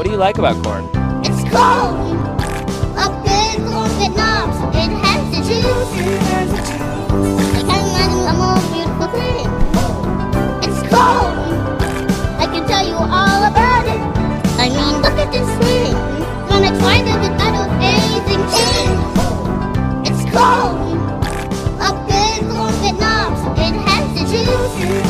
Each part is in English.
What do you like about corn? It's cold. In corn it has the juice. A more beautiful thing. It's cold. I can tell you all about it. I mean, look at this thing. When I in. It's cold. Vietnam, it has the juice.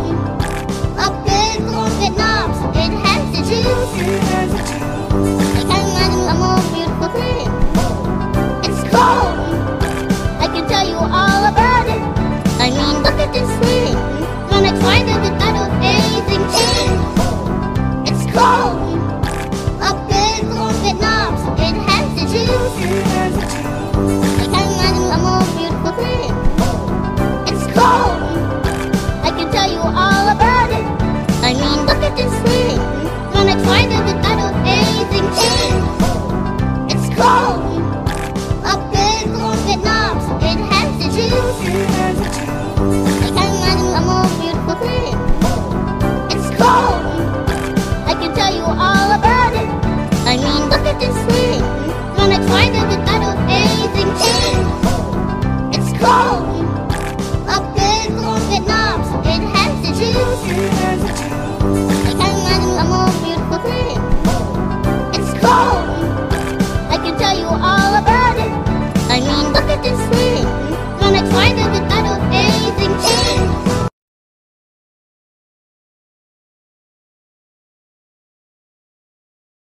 look at this thing. When I tried it without anything in. It's cold. Up in corn Vietnam, it has the juice.